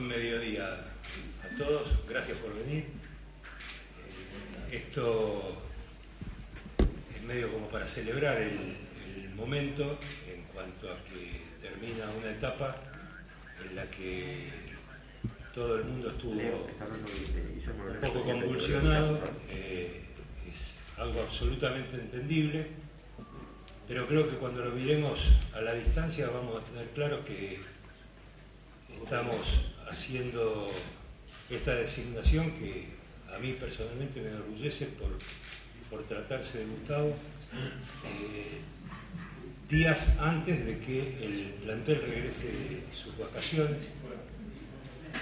Buen mediodía a todos, gracias por venir. Eh, esto es medio como para celebrar el, momento en cuanto a que termina una etapa en la que todo el mundo estuvo un poco convulsionado, eh, es algo absolutamente entendible, pero creo que cuando lo miremos a la distancia vamos a tener claro que estamos haciendo esta designación que a mí personalmente me enorgullece por, tratarse de Gustavo, eh, días antes de que el plantel regrese de sus vacaciones.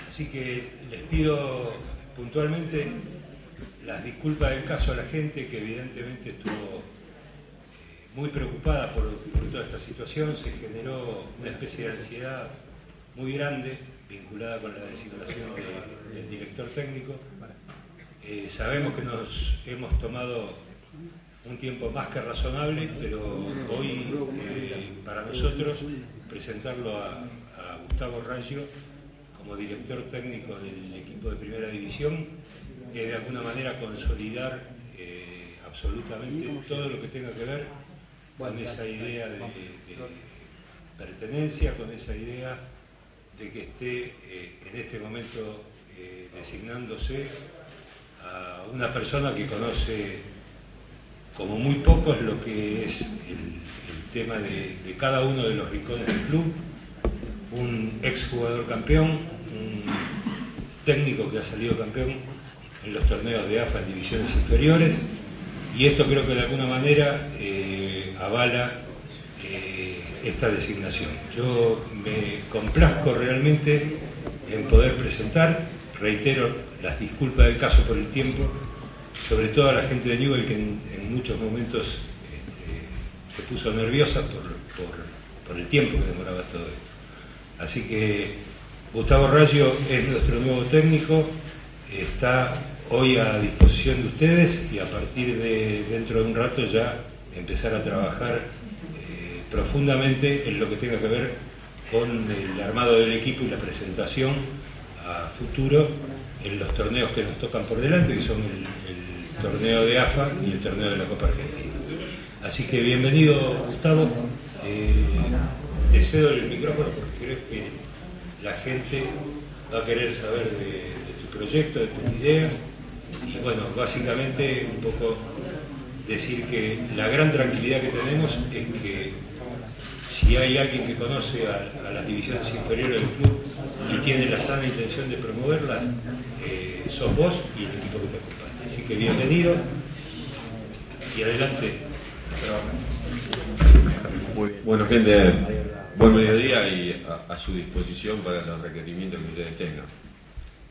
Así que les pido puntualmente las disculpas del caso a la gente que evidentemente estuvo eh, muy preocupada por, por toda esta situación, se generó una especie de ansiedad muy grande vinculada con la designación del director técnico. Eh, sabemos que nos hemos tomado un tiempo más que razonable, pero hoy eh, para nosotros presentarlo a, Gustavo Raggio como director técnico del equipo de primera división es de alguna manera consolidar eh, absolutamente todo lo que tenga que ver con esa idea de pertenencia, con esa idea de que esté eh, en este momento eh, designándose a una persona que conoce como muy pocos lo que es el, tema de, cada uno de los rincones del club, un exjugador campeón, un técnico que ha salido campeón en los torneos de AFA en divisiones inferiores, y esto creo que de alguna manera eh, avala esta designación. Yo me complazco realmente en poder presentar, reitero las disculpas del caso por el tiempo, sobre todo a la gente de Newell que en, muchos momentos este, se puso nerviosa por, el tiempo que demoraba todo esto. Así que Gustavo Rayo es nuestro nuevo técnico, está hoy a disposición de ustedes y a partir de dentro de un rato ya empezar a trabajar profundamente en lo que tenga que ver con el armado del equipo y la presentación a futuro en los torneos que nos tocan por delante, que son el, torneo de AFA y el torneo de la Copa Argentina. Así que bienvenido Gustavo, eh, te cedo el micrófono porque creo que la gente va a querer saber de, tu proyecto, de tus ideas y bueno, básicamente un poco decir que la gran tranquilidad que tenemos es que si hay alguien que conoce a, las divisiones inferiores del club y tiene la sana intención de promoverlas, eh, sos vos y el equipo que te acompaña. Así que bienvenido y adelante Muy bien. Bueno, gente, buen mediodía y a, su disposición para los requerimientos que ustedes tengan.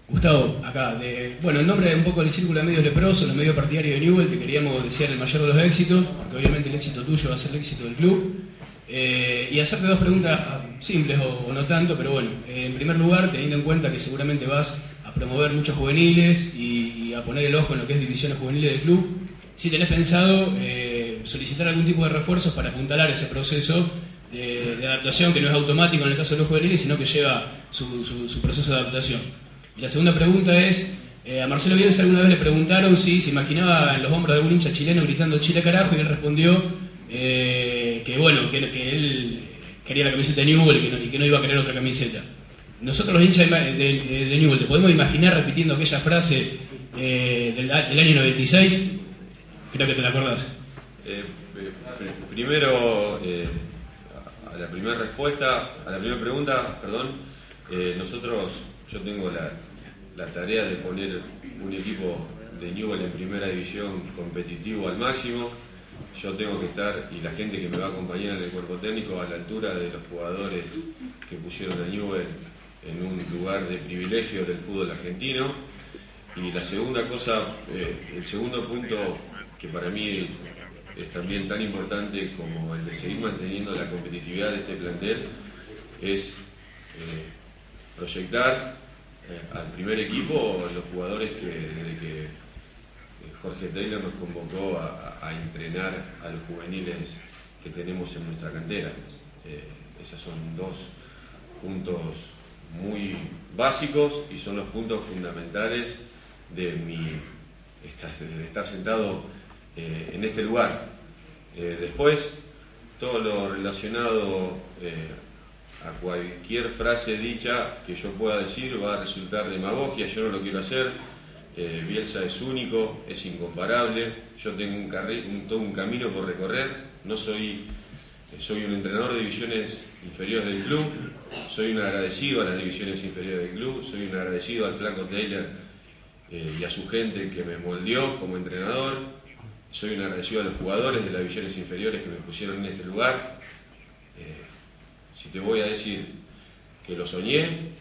Gustavo, acá, de, bueno, en nombre de un poco del Círculo de Medios Leprosos, los medios partidarios de Newell, te queríamos desear el mayor de los éxitos, porque obviamente el éxito tuyo va a ser el éxito del club. Eh, y hacerte dos preguntas simples o, no tanto, pero bueno, en primer lugar, teniendo en cuenta que seguramente vas a promover muchos juveniles y, a poner el ojo en lo que es divisiones juveniles del club, si tenés pensado eh, solicitar algún tipo de refuerzos para apuntalar ese proceso de, adaptación que no es automático en el caso de los juveniles, sino que lleva su, proceso de adaptación. Y la segunda pregunta es, eh, a Marcelo Bielsa alguna vez le preguntaron si se imaginaba en los hombros de algún hincha chileno gritando Chile carajo y él respondió eh, que bueno, que, él quería la camiseta de Newell y que, no, iba a querer otra camiseta. Nosotros los hinchas de, Newell, ¿te podemos imaginar repitiendo aquella frase eh, del, año 96? Creo que te la acordás. Eh, primero, a la primera respuesta, a la primera pregunta, perdón, nosotros, yo tengo la, la tarea de poner un equipo de Newell en primera división competitivo al máximo yo tengo que estar, y la gente que me va a acompañar en el cuerpo técnico, a la altura de los jugadores que pusieron a Newell en un lugar de privilegio del fútbol argentino. Y la segunda cosa, eh, el segundo punto que para mí es también tan importante como el de seguir manteniendo la competitividad de este plantel, es eh, proyectar eh, al primer equipo los jugadores que Jorge Taylor nos convocó a, entrenar a los juveniles que tenemos en nuestra cantera. Eh, esos son dos puntos muy básicos y son los puntos fundamentales de mi de estar sentado eh, en este lugar. Eh, después, todo lo relacionado eh, a cualquier frase dicha que yo pueda decir va a resultar demagogia, yo no lo quiero hacer. Bielsa es único, es incomparable, yo tengo un, todo un camino por recorrer, no soy, soy un entrenador de divisiones inferiores del club, soy un agradecido a las divisiones inferiores del club, soy un agradecido al Flaco Taylor y a su gente que me moldeó como entrenador, soy un agradecido a los jugadores de las divisiones inferiores que me pusieron en este lugar. Eh, si te voy a decir que lo soñé,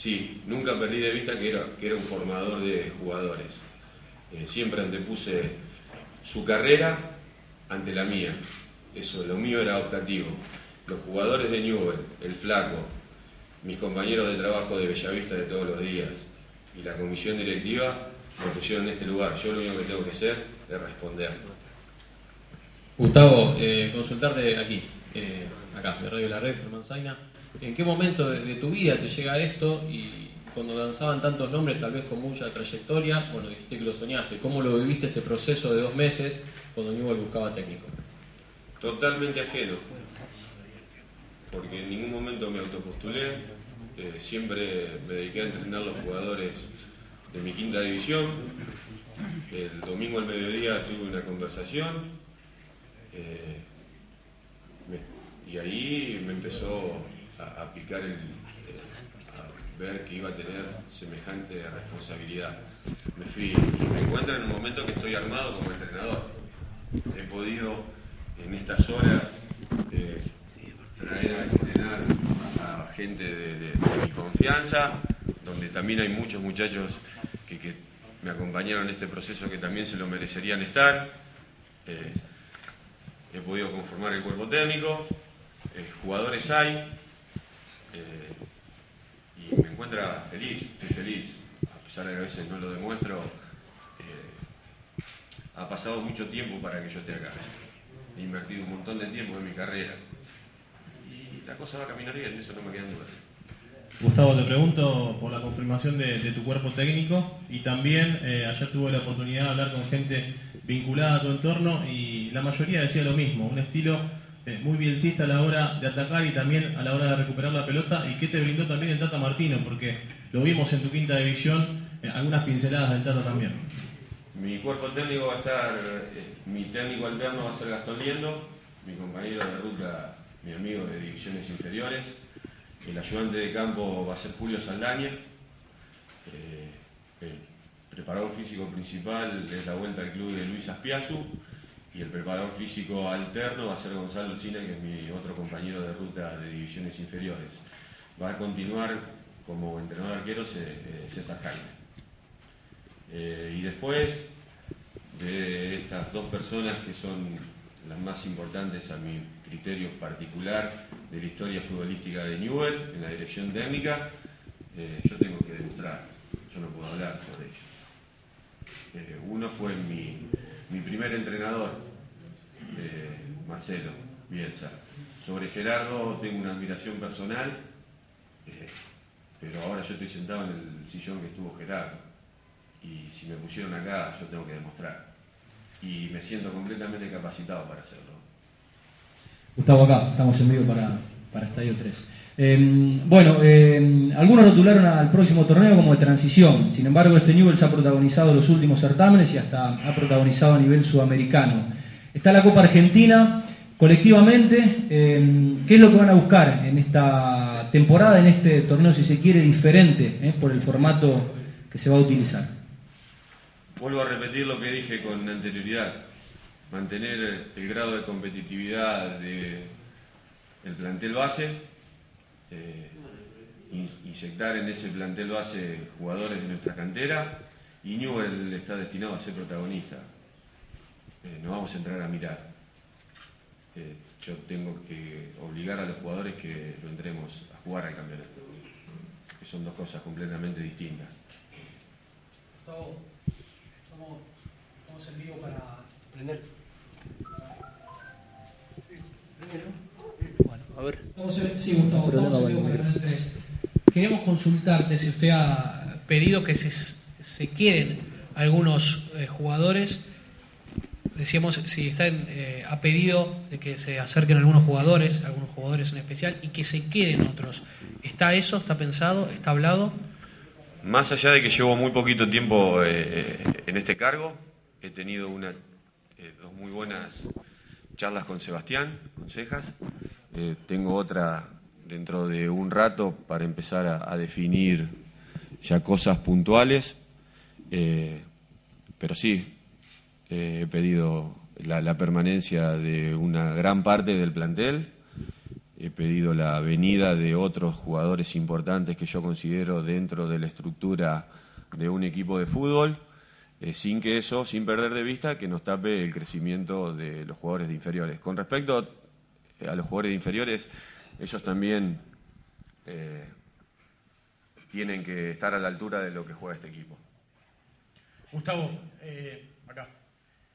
sí, nunca perdí de vista que era, que era un formador de jugadores. Eh, siempre antepuse su carrera ante la mía. Eso, lo mío era optativo. Los jugadores de Newell, el flaco, mis compañeros de trabajo de Bellavista de todos los días y la comisión directiva me pusieron en este lugar. Yo lo único que tengo que hacer de responder. Gustavo, eh, consultarte aquí, eh, acá, de Radio La Red, Germán Zaina, ¿en qué momento de, tu vida te llega esto y cuando lanzaban tantos nombres, tal vez con mucha trayectoria, bueno, dijiste que lo soñaste, ¿cómo lo viviste este proceso de dos meses cuando Newell buscaba técnico? Totalmente ajeno, porque en ningún momento me autopostulé, eh, siempre me dediqué a entrenar los jugadores de mi quinta división, el domingo al mediodía tuve una conversación. Eh, y ahí me empezó a, picar el, a ver que iba a tener semejante responsabilidad. Me fui me encuentro en un momento que estoy armado como entrenador. He podido en estas horas eh, traer a entrenar a gente de, mi confianza, donde también hay muchos muchachos que me acompañaron en este proceso que también se lo merecerían estar. Eh, he podido conformar el cuerpo técnico, eh, jugadores hay, eh, y me encuentra feliz, estoy feliz, a pesar de que a veces no lo demuestro. ha pasado mucho tiempo para que yo esté acá. He invertido un montón de tiempo en mi carrera. Y la cosa va a caminar bien, eso no me queda duda. Gustavo, te pregunto por la confirmación de, tu cuerpo técnico y también eh, ayer tuve la oportunidad de hablar con gente vinculada a tu entorno y la mayoría decía lo mismo, un estilo eh, muy bielcista a la hora de atacar y también a la hora de recuperar la pelota y qué te brindó también el Tata Martino, porque lo vimos en tu quinta división, eh, algunas pinceladas del Tata también. Mi cuerpo técnico va a estar, mi técnico alterno va a ser Gastón Liendo, mi compañero de ruta, mi amigo de divisiones inferiores el ayudante de campo va a ser Julio Saldaña. Eh, el preparador físico principal es la vuelta al club de Luis Aspiazu. Y el preparador físico alterno va a ser Gonzalo Cina, que es mi otro compañero de ruta de divisiones inferiores. Va a continuar como entrenador arquero eh, César Jaime. Eh, y después de estas dos personas que son las más importantes a mi criterio particular de la historia futbolística de Newell en la dirección técnica, eh, yo tengo que demostrar, yo no puedo hablar sobre ello. Eh, uno fue mi, primer entrenador, eh, Marcelo Bielsa. Sobre Gerardo tengo una admiración personal, pero ahora yo estoy sentado en el sillón que estuvo Gerardo. Y si me pusieron acá, yo tengo que demostrar. Y me siento completamente capacitado para hacerlo. Gustavo acá, estamos en vivo para, para Estadio 3. Em, bueno, em, algunos rotularon al próximo torneo como de transición, sin embargo este Newell's ha protagonizado los últimos certámenes y hasta ha protagonizado a nivel sudamericano. Está la Copa Argentina, colectivamente, em, ¿qué es lo que van a buscar en esta temporada, en este torneo, si se quiere, diferente eh, por el formato que se va a utilizar? Vuelvo a repetir lo que dije con anterioridad mantener el grado de competitividad del plantel base, eh, inyectar en ese plantel base jugadores de nuestra cantera y Newell está destinado a ser protagonista. Eh, no vamos a entrar a mirar. Eh, yo tengo que obligar a los jugadores que lo entremos a jugar al campeonato, que son dos cosas completamente distintas. Gustavo, vamos, en vivo para aprender. A ver. sí, Gustavo, estamos en vivo para el 3. queríamos consultarte si usted ha pedido que se, se queden algunos eh, jugadores. Decíamos si está eh, ha pedido de que se acerquen algunos jugadores, algunos jugadores en especial, y que se queden otros. ¿Está eso? ¿Está pensado? ¿Está hablado? Más allá de que llevo muy poquito tiempo eh, en este cargo, he tenido una, dos muy buenas charlas con Sebastián, con Cejas. tengo otra dentro de un rato para empezar a, definir ya cosas puntuales, eh, pero sí, eh, he pedido la, permanencia de una gran parte del plantel, he pedido la venida de otros jugadores importantes que yo considero dentro de la estructura de un equipo de fútbol, eh, sin que eso, sin perder de vista que nos tape el crecimiento de los jugadores de inferiores. Con respecto a los jugadores de inferiores, ellos también eh, tienen que estar a la altura de lo que juega este equipo. Gustavo, eh, acá,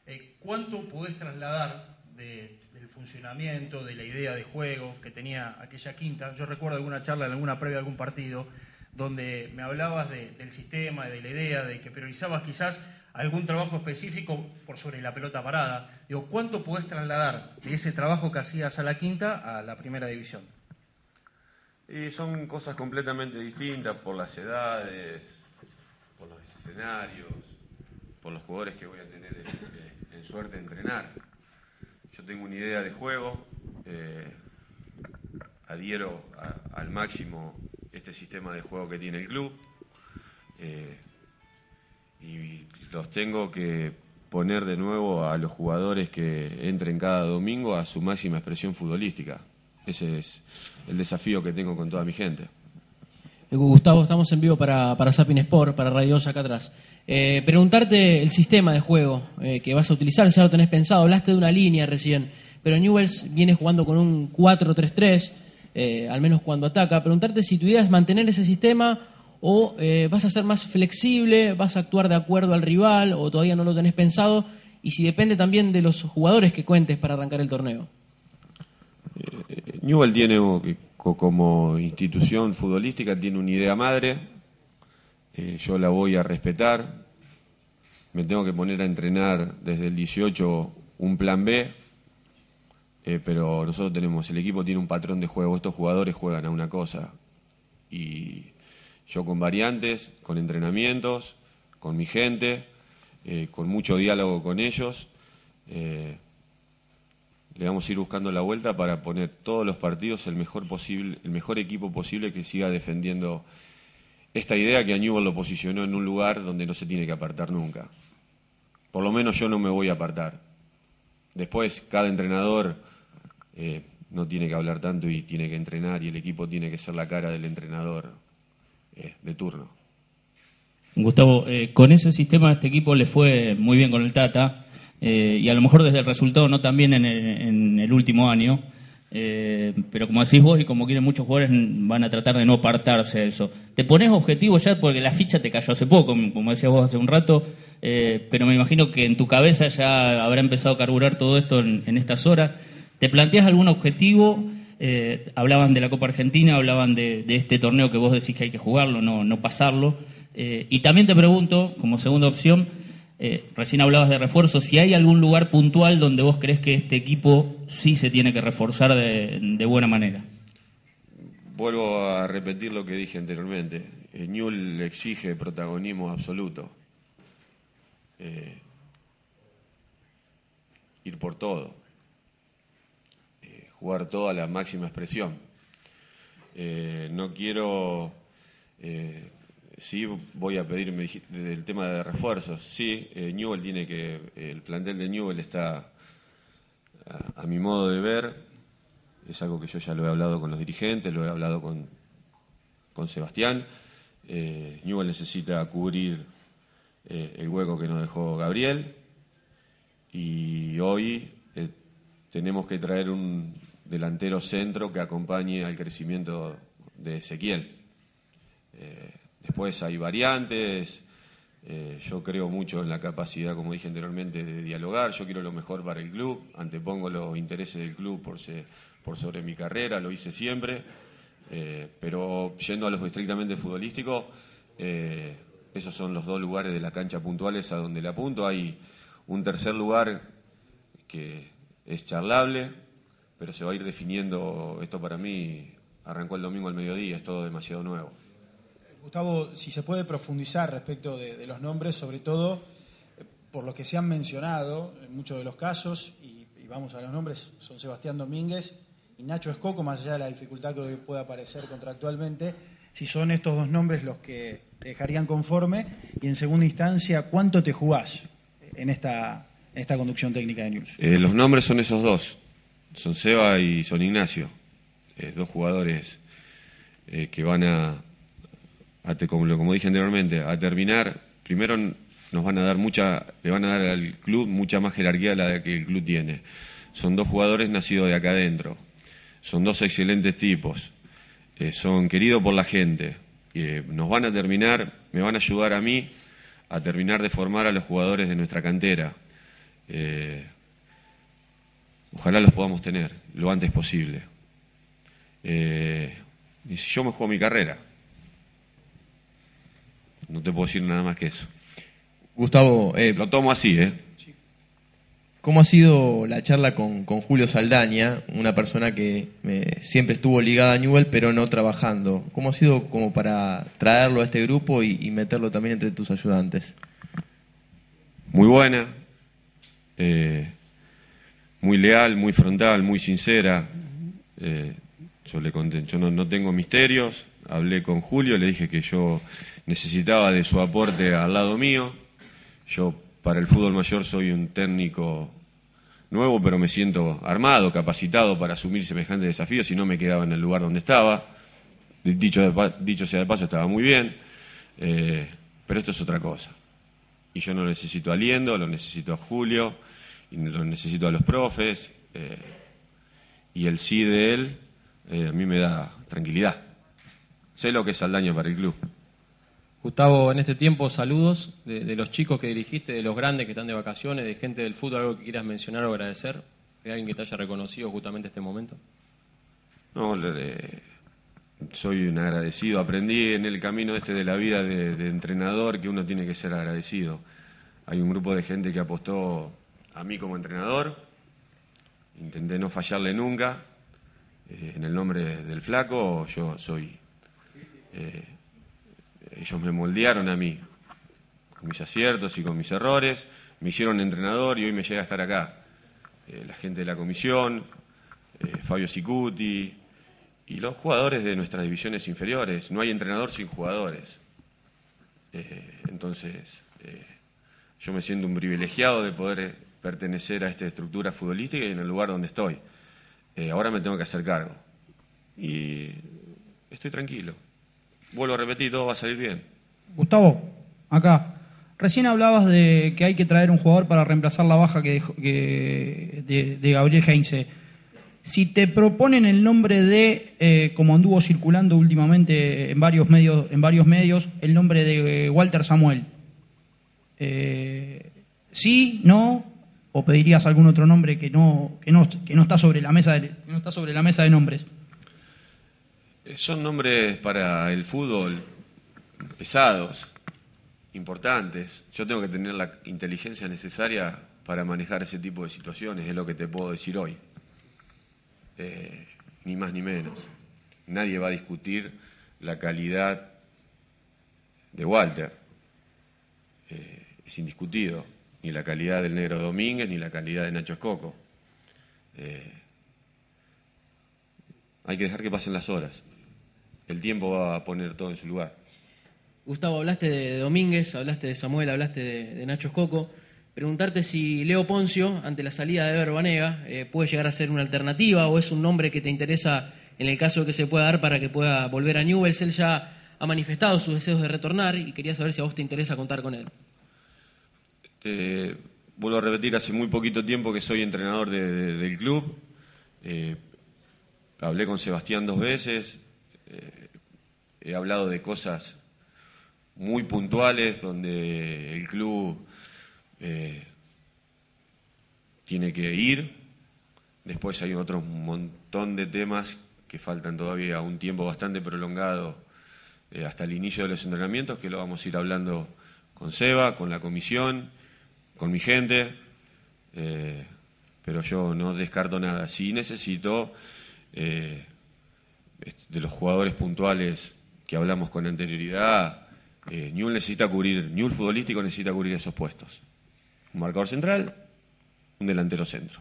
eh, ¿cuánto podés trasladar del funcionamiento, de la idea de juego que tenía aquella quinta? Yo recuerdo alguna charla en alguna previa de algún partido donde me hablabas del sistema, de la idea, de que priorizabas quizás algún trabajo específico por sobre la pelota parada. Digo, ¿cuánto podés trasladar de ese trabajo que hacías a la quinta a la primera división? Y son cosas completamente distintas por las edades, por los escenarios, por los jugadores que voy a tener en, suerte de entrenar. Yo tengo una idea de juego, eh, adhiero al máximo este sistema de juego que tiene el club eh, y los tengo que poner de nuevo a los jugadores que entren cada domingo a su máxima expresión futbolística. Ese es el desafío que tengo con toda mi gente. Eh, Gustavo, estamos en vivo para, para Sapin Sport, para Radio 2 acá atrás. Eh, preguntarte el sistema de juego eh, que vas a utilizar, ya lo tenés pensado. Hablaste de una línea recién, pero Newells viene jugando con un 4-3-3, al menos cuando ataca. Preguntarte si tu idea es mantener ese sistema o vas a ser más flexible, vas a actuar de acuerdo al rival o todavía no lo tenés pensado y si depende también de los jugadores que cuentes para arrancar el torneo. Newell tiene, como institución futbolística, tiene una idea madre, eh, yo la voy a respetar, me tengo que poner a entrenar desde el 18 un plan B, eh, pero nosotros tenemos, el equipo tiene un patrón de juego, estos jugadores juegan a una cosa, y yo con variantes, con entrenamientos, con mi gente, eh, con mucho diálogo con ellos, le vamos a ir buscando la vuelta para poner todos los partidos el mejor posible, el mejor equipo posible que siga defendiendo esta idea que a lo posicionó en un lugar donde no se tiene que apartar nunca. Por lo menos yo no me voy a apartar. Después cada entrenador eh, no tiene que hablar tanto y tiene que entrenar y el equipo tiene que ser la cara del entrenador eh, de turno. Gustavo, eh, con ese sistema este equipo le fue muy bien con el Tata. Y a lo mejor desde el resultado no también en el, último año, pero como decís vos y como quieren muchos jugadores van a tratar de no apartarse de eso. ¿Te pones objetivo ya porque la ficha te cayó hace poco, como decías vos hace un rato, pero me imagino que en tu cabeza ya habrá empezado a carburar todo esto en, estas horas? ¿Te planteas algún objetivo? hablaban de la Copa Argentina, hablaban de, este torneo que vos decís que hay que jugarlo, no, no pasarlo. y también te pregunto, como segunda opción, eh, recién hablabas de refuerzo, si hay algún lugar puntual donde vos crees que este equipo sí se tiene que reforzar de, buena manera. Vuelvo a repetir lo que dije anteriormente. Eh, Newell exige protagonismo absoluto. Eh, ir por todo. Jugar todo a la máxima expresión. no quiero Sí, voy a pedir el tema de refuerzos. Sí, eh, Newell tiene que, el plantel de Newell está, a, mi modo de ver, es algo que yo ya lo he hablado con los dirigentes, lo he hablado con, con Sebastián. Eh, Newell necesita cubrir eh, el hueco que nos dejó Gabriel y hoy eh, tenemos que traer un delantero centro que acompañe al crecimiento de Ezequiel. Después hay variantes. Eh, yo creo mucho en la capacidad, como dije anteriormente, de dialogar. Yo quiero lo mejor para el club. Antepongo los intereses del club por, por sobre mi carrera. Lo hice siempre. Eh, pero yendo a lo estrictamente futbolístico, eh, esos son los dos lugares de la cancha puntuales a donde le apunto. Hay un tercer lugar que es charlable, pero se va a ir definiendo. Esto para mí arrancó el domingo al mediodía, es todo demasiado nuevo. Gustavo, si se puede profundizar respecto de, de los nombres, sobre todo eh, por lo que se han mencionado en muchos de los casos, y, y vamos a los nombres, son Sebastián Domínguez y Nacho Escoco, más allá de la dificultad que pueda aparecer contractualmente, si son estos dos nombres los que te dejarían conforme, y en segunda instancia, ¿cuánto te jugás en esta, en esta conducción técnica de News? Eh, los nombres son esos dos, son Seba y son Ignacio, eh, dos jugadores eh, que van a, a como, dije anteriormente, a terminar, primero nos van a dar mucha, le van a dar al club mucha más jerarquía de la que el club tiene. Son dos jugadores nacidos de acá adentro, son dos excelentes tipos, eh, son queridos por la gente, nos van a terminar, me van a ayudar a mí a terminar de formar a los jugadores de nuestra cantera. Ojalá los podamos tener lo antes posible. Eh, y si yo me juego mi carrera, no te puedo decir nada más que eso. Gustavo, eh, Lo tomo así, ¿eh? ¿cómo ha sido la charla con, con Julio Saldaña, una persona que eh, siempre estuvo ligada a Newell pero no trabajando? ¿Cómo ha sido como para traerlo a este grupo y, y meterlo también entre tus ayudantes? Muy buena, eh, muy leal, muy frontal, muy sincera. Eh, yo le conté, yo no, no tengo misterios. Hablé con Julio, le dije que yo necesitaba de su aporte al lado mío. Yo para el fútbol mayor soy un técnico nuevo, pero me siento armado, capacitado para asumir semejante desafío, si no me quedaba en el lugar donde estaba. Dicho, de dicho sea de paso, estaba muy bien, eh, pero esto es otra cosa. Y yo no necesito a lo necesito a Julio, y lo necesito a los profes, eh, y el sí de él eh, a mí me da tranquilidad. Sé lo que es Saldaña para el club. Gustavo, en este tiempo, saludos de, de los chicos que dirigiste, de los grandes que están de vacaciones, de gente del fútbol, algo que quieras mencionar o agradecer, de alguien que te haya reconocido justamente este momento. No, le- soy un agradecido. Aprendí en el camino este de la vida de, de entrenador que uno tiene que ser agradecido. Hay un grupo de gente que apostó a mí como entrenador. Intenté no fallarle nunca. Eh, en el nombre del flaco, yo soy. eh, ellos me moldearon a mí, con mis aciertos y con mis errores. Me hicieron entrenador y hoy me llega a estar acá. Eh, la gente de la comisión, Fabio Sicuti y los jugadores de nuestras divisiones inferiores. No hay entrenador sin jugadores. Entonces, yo me siento un privilegiado de poder pertenecer a esta estructura futbolística y en el lugar donde estoy. Eh, ahora me tengo que hacer cargo. Y estoy tranquilo. Vuelvo a repetir, todo va a salir bien. Gustavo, acá. Recién hablabas de que hay que traer un jugador para reemplazar la baja que dejó- que- de, Gabriel Heinze. Si te proponen el nombre de, eh, como anduvo circulando últimamente en varios medios, en varios medios el nombre de eh, Walter Samuel, eh, ¿sí, no? ¿O pedirías algún otro nombre que no, que no, que no está sobre la mesa de, que no está sobre la mesa de nombres? Eh, Son nombres para el fútbol pesados, importantes. Yo tengo que tener la inteligencia necesaria para manejar ese tipo de situaciones, es lo que te puedo decir hoy. Eh, ni más ni menos. Nadie va a discutir la calidad de Walter. Eh, es indiscutido. Ni la calidad del Negro Domínguez, ni la calidad de Nacho Escoco. Eh, hay que dejar que pasen las horas. El tiempo va a poner todo en su lugar. Gustavo, hablaste de Domínguez, hablaste de Samuel, hablaste de, Nacho Escoco. Preguntarte si Leo Poncio, ante la salida de Ever Banega, eh, puede llegar a ser una alternativa o es un nombre que te interesa en el caso que se pueda dar para que pueda volver a Newell's. Él ya ha manifestado sus deseos de retornar y quería saber si a vos te interesa contar con él. Eh, vuelvo a repetir, hace muy poquito tiempo que soy entrenador de- de- del club. Eh, hablé con Sebastián dos veces. eh, he hablado de cosas muy puntuales donde el club eh, tiene que ir. Después hay otro montón de temas que faltan todavía un tiempo bastante prolongado hasta el inicio de los entrenamientos, que lo vamos a ir hablando con Seba, con la comisión, con mi gente, eh, pero yo no descarto nada. Sí necesito eh, de los jugadores puntuales que hablamos con anterioridad, eh, Newell necesita cubrir, Newell futbolístico necesita cubrir esos puestos. Un marcador central, un delantero centro.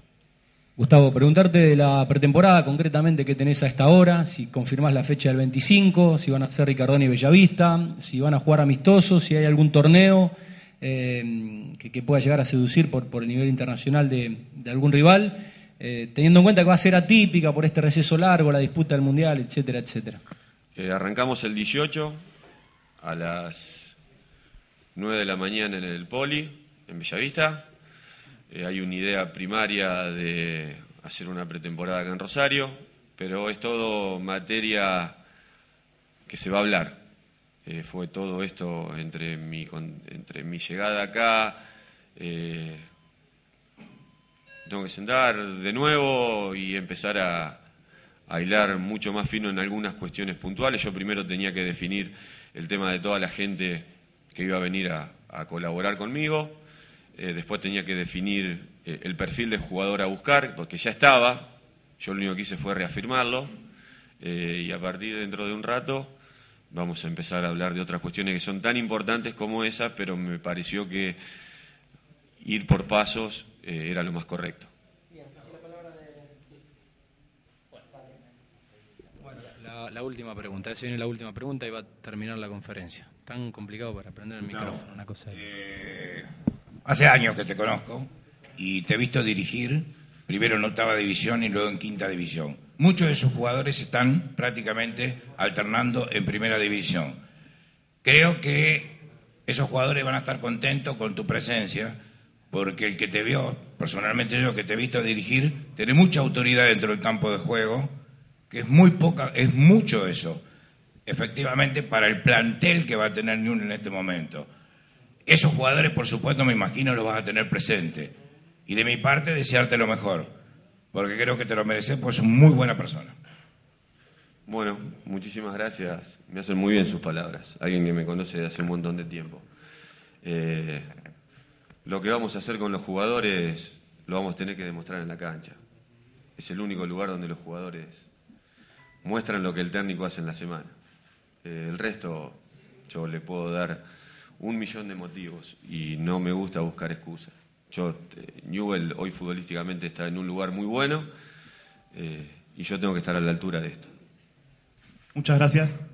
Gustavo, preguntarte de la pretemporada concretamente que tenés a esta hora, si confirmás la fecha del 25, si van a ser Ricardoni y Bellavista, si van a jugar amistosos, si hay algún torneo eh, que, pueda llegar a seducir por, por el nivel internacional de, algún rival, eh, teniendo en cuenta que va a ser atípica por este receso largo, la disputa del Mundial, etcétera, etcétera. Eh, arrancamos el 18 a las 9 de la mañana en el Poli, en Bellavista. Eh, hay una idea primaria de hacer una pretemporada acá en Rosario, pero es todo materia que se va a hablar. Eh, fue todo esto entre mi, entre mi llegada acá. Eh, tengo que sentar de nuevo y empezar a, a hilar mucho más fino en algunas cuestiones puntuales. Yo primero tenía que definir el tema de toda la gente que iba a venir a, colaborar conmigo. Eh, después tenía que definir el perfil de jugador a buscar, porque ya estaba. Yo lo único que hice fue reafirmarlo. Y a partir de dentro de un rato vamos a empezar a hablar de otras cuestiones que son tan importantes como esas, pero me pareció que ir por pasos era lo más correcto. la, última pregunta. Esa viene la última pregunta y va a terminar la conferencia. Tan complicado para prender el micrófono, una cosa. Eh, hace años que te conozco y te he visto dirigir primero en octava división y luego en quinta división. Muchos de esos jugadores están prácticamente alternando en primera división. Creo que esos jugadores van a estar contentos con tu presencia, porque el que te vio, personalmente yo que te he visto dirigir, tiene mucha autoridad dentro del campo de juego que es muy poca, es mucho eso, efectivamente, para el plantel que va a tener Newell en este momento. Esos jugadores, por supuesto, me imagino los vas a tener presente. Y de mi parte, desearte lo mejor, porque creo que te lo mereces, pues es muy buena persona. Bueno, muchísimas gracias. Me hacen muy bien sus palabras. Alguien que me conoce desde hace un montón de tiempo. Eh, lo que vamos a hacer con los jugadores lo vamos a tener que demostrar en la cancha. Es el único lugar donde los jugadores muestran lo que el técnico hace en la semana. Eh, el resto, yo le puedo dar un millón de motivos y no me gusta buscar excusas. Yo, eh, Newell hoy futbolísticamente está en un lugar muy bueno eh, y yo tengo que estar a la altura de esto. Muchas gracias.